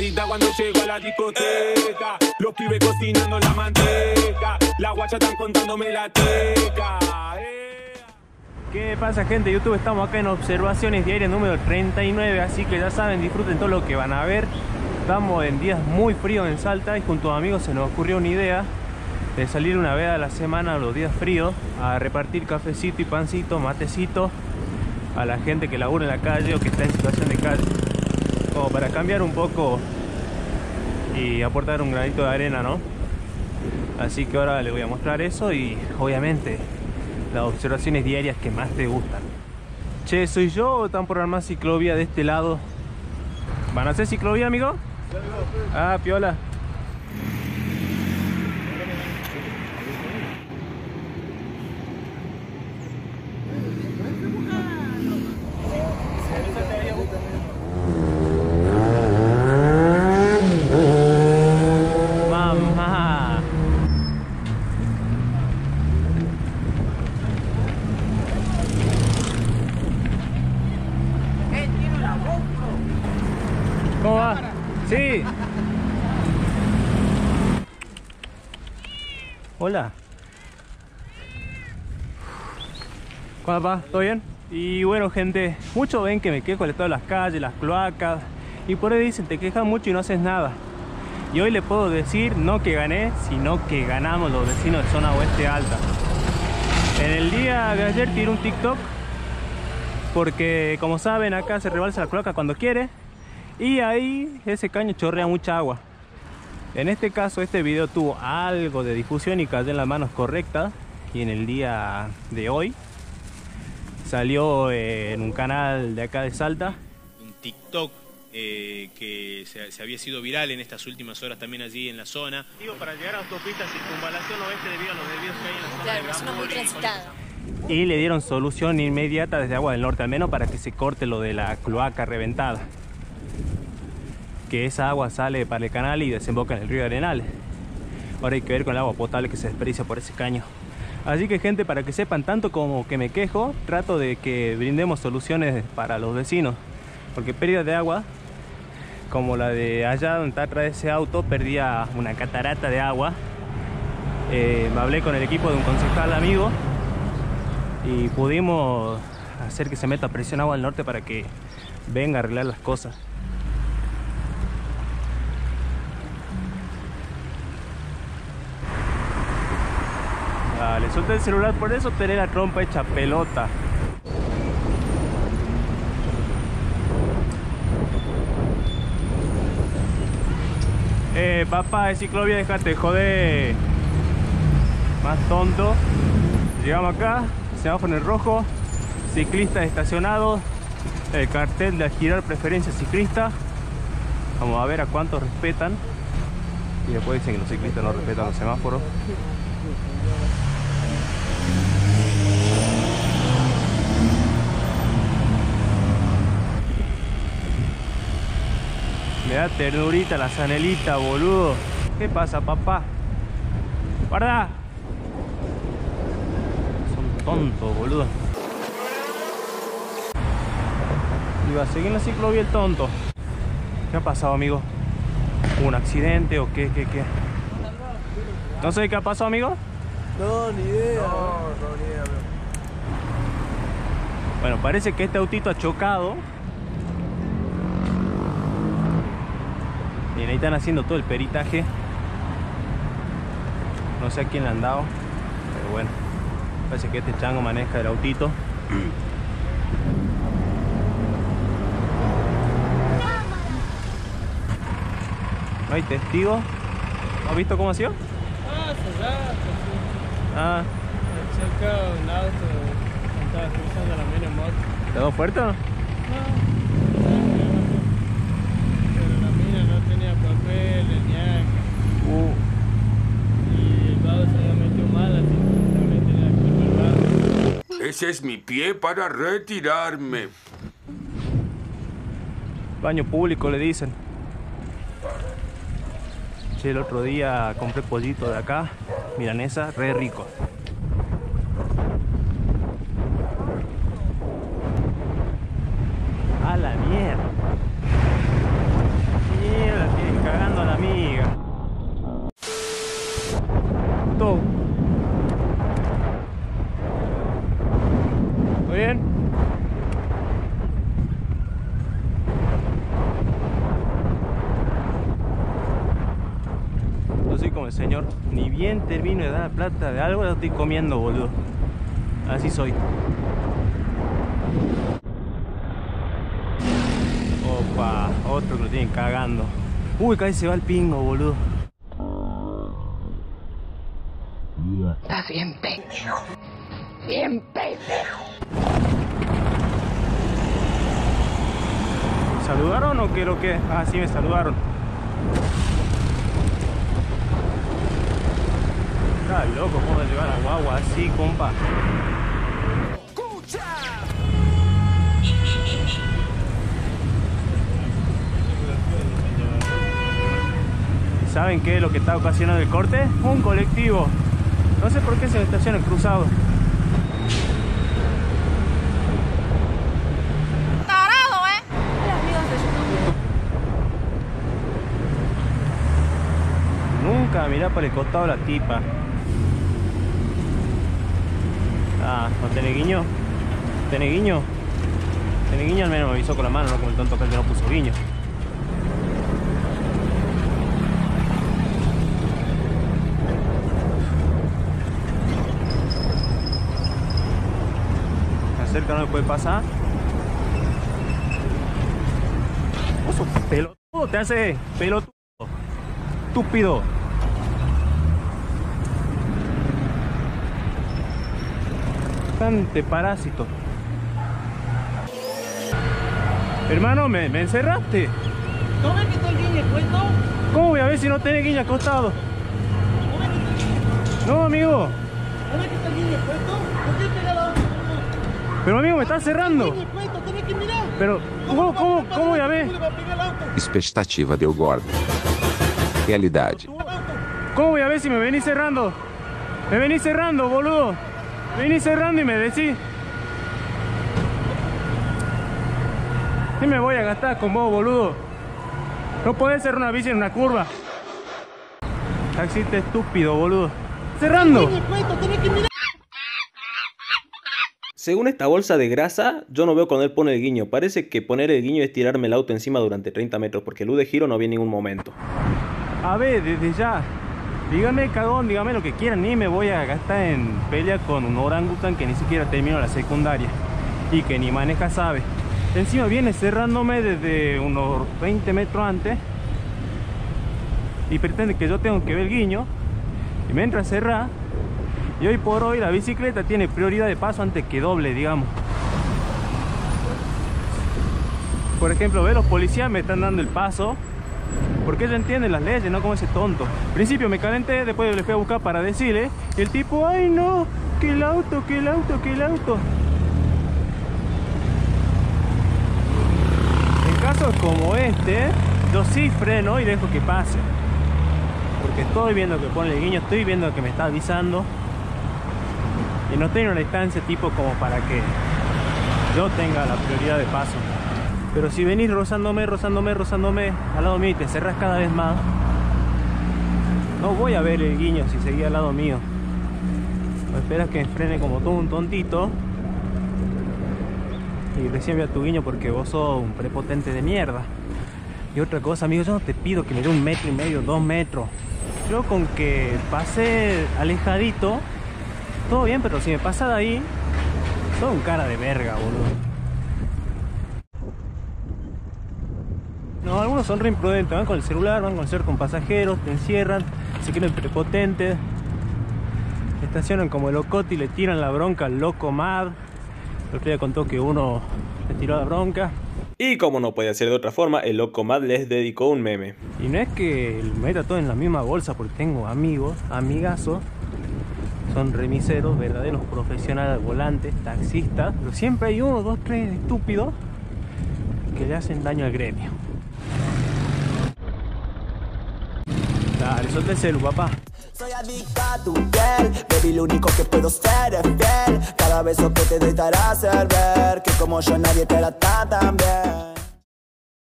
Cuando llego a la discoteca. Los pibes cocinando la manteca. La guacha están contándome la teca. Eh. ¿Qué pasa gente? YouTube estamos acá en observaciones diarias número 39 Así que ya saben, disfruten todo lo que van a ver Estamos en días muy fríos en Salta Y junto a amigos se nos ocurrió una idea De salir una vez a la semana los días fríos A repartir cafecito y pancito, matecito A la gente que labura en la calle o que está en situación de calle Como para cambiar un poco Y aportar un granito de arena, ¿no? Así que ahora les voy a mostrar eso y obviamente las observaciones diarias que más te gustan. Che, ¿soy yo o están por armar ciclovía de este lado? ¿Van a hacer ciclovía, amigo? Ah, piola. ¿Cómo va? Sí. Hola. ¿Cómo va? ¿Todo bien? Y bueno, gente, muchos ven que me quejo de todas las calles, las cloacas. Y por ahí dicen, te quejas mucho y no haces nada. Y hoy le puedo decir, no que gané, sino que ganamos los vecinos de zona oeste alta. En el día de ayer tiré un TikTok porque como saben acá se rebalsa la cloaca cuando quiere y ahí ese caño chorrea mucha agua en este caso este video tuvo algo de difusión y cayó en las manos correctas y en el día de hoy salió eh, en un canal de acá de Salta un TikTok eh, que se, se había sido viral en estas últimas horas también allí en la zona. Digo, para llegar a autopista circunvalación oeste debido a los desvíos que hay en la zona Claro, de muy transitada. y le dieron solución inmediata desde Agua del Norte, al menos para que se corte lo de la cloaca reventada. Que esa agua sale para el canal y desemboca en el río Arenal. Ahora hay que ver con el agua potable que se desperdicia por ese caño. Así que gente, para que sepan tanto como que me quejo, trato de que brindemos soluciones para los vecinos. Porque pérdida de agua, como la de allá donde está atrás de ese auto, perdía una catarata de agua. Eh, me hablé con el equipo de un concejal amigo y pudimos hacer que se meta presión agua al norte para que venga a arreglar las cosas. Dale, solté el celular, por eso tenés la trompa hecha pelota. Eh, papá, de ciclovía, déjate joder. Más tonto. Llegamos acá, semáforo en rojo, ciclistas estacionados, el cartel de girar preferencia ciclista. Vamos a ver a cuántos respetan. Y después dicen que los ciclistas no respetan los semáforos. Me da ternurita la zanelita, boludo. ¿Qué pasa, papá? ¡Guarda! Son tontos, boludo. Iba a seguir en la ciclovía el tonto. ¿Qué ha pasado, amigo? ¿Hubo un accidente o qué, qué, qué? No sé qué ha pasado, amigo. No, ni idea. No, no, ni idea, bro. Bueno, parece que este autito ha chocado. Y ahí están haciendo todo el peritaje. No sé a quién le han dado. Pero bueno. Parece que este chango maneja el autito. No hay testigo. ¿Has visto cómo ha sido? Ah, cerrado, Ah, cerca un auto estaba cruzando la media moto. ¿te fuerte o no? No, pero la mina no papeles, ni nada. Uh, Y el vago se había metido mal, así tenía la culpa el vago. Ese es mi pie para retirarme. Baño público le dicen. Che, el otro día compré pollito de acá, milanesa, re rico. A la mierda. Mierda, el señor. Ni bien termino de dar la plata de algo, la estoy comiendo, boludo. Así soy. Opa, otro que lo tienen cagando. Uy, casi se va el pingo, boludo. Estás bien pendejo. Bien pendejo. ¿Saludaron o qué lo que? Ah, sí me saludaron. Está loco, ¿cómo llevar a guagua así, compa? ¿Saben qué es lo que está ocasionando el corte? Un colectivo. No sé por qué se me estaciona el cruzado. Tarado, ¿eh? Los videos de YouTube. Nunca mirá para el costado la tipa. ¿No tiene guiño? ¿Tiene guiño? Tiene guiño al menos me avisó con la mano, no como el tonto que no puso guiño. Se acerca, no me puede pasar. Pelotudo, te hace pelotudo. Estúpido. Bastante parásito. Hermano, ¿me, me encerraste? ¿No ves que está el guiñe puesto? ¿Cómo voy a ver si no tenés guiña acostado? ¿No el guiñe- No, amigo. ¿No ves que está el puesto? ¿Por qué pegar la otra? Pero amigo, me estás cerrando. Tenés que mirar. Pero, ¿cómo, cómo, cómo voy a ver? Expectativa deu gordo. Realidade. ¿Cómo voy a ver si me venís cerrando? Me venís cerrando, boludo. Me venís cerrando y me decís. Y me voy a gastar con vos, boludo. No podés cerrar una bici en una curva. Taxista estúpido, boludo. Cerrando. Según esta bolsa de grasa, yo no veo cuando él pone el guiño. Parece que poner el guiño es tirarme el auto encima durante 30 metros, porque luz de giro no vi en ningún momento. A ver, desde ya. Dígame, cagón, dígame lo que quieran. Ni me voy a gastar en pelea con un orangután que ni siquiera terminó la secundaria. Y que ni maneja sabe. Encima viene cerrándome desde unos 20 metros antes. Y pretende que yo tengo que ver el guiño. Y me entra a cerrar. Y hoy por hoy la bicicleta tiene prioridad de paso antes que doble, digamos. Por ejemplo, ve los policías me están dando el paso porque ellos entienden las leyes, no como ese tonto. Al principio me calenté, después le fui a buscar para decirle. Y el tipo, ay no, que el auto, que el auto, que el auto. En casos como este, yo sí freno y dejo que pase. Porque estoy viendo que pone el guiño, estoy viendo que me está avisando. Y no en una distancia tipo como para que yo tenga la prioridad de paso. Pero si venís rozándome, rozándome, rozándome al lado mío y te cerras cada vez más, no voy a ver el guiño si seguís al lado mío. O esperas que frene como todo un tontito y recién vea tu guiño porque vos sos un prepotente de mierda. Y otra cosa, amigo, yo no te pido que me dé un metro y medio, dos metros. Yo con que pase alejadito, todo bien, pero si me pasa de ahí, sos un cara de verga, boludo. No, algunos son re imprudentes, van con el celular, van con el celular con pasajeros, te encierran, se quieren prepotentes, estacionan como el locote y le tiran la bronca al loco mad. El otro día contó que uno le tiró la bronca. Y como no puede ser de otra forma, el loco Mad les dedicó un meme. Y no es que meta todo en la misma bolsa porque tengo amigos, amigazos, son remiseros, verdaderos profesionales, volantes, taxistas, pero siempre hay uno, dos, tres estúpidos que le hacen daño al gremio. Dale, suelta el celu, papá. Soy adicta a tu piel, baby, lo único que puedo ser es fiel. Cada beso que te doy te hará ver que como yo nadie te trata tan bien.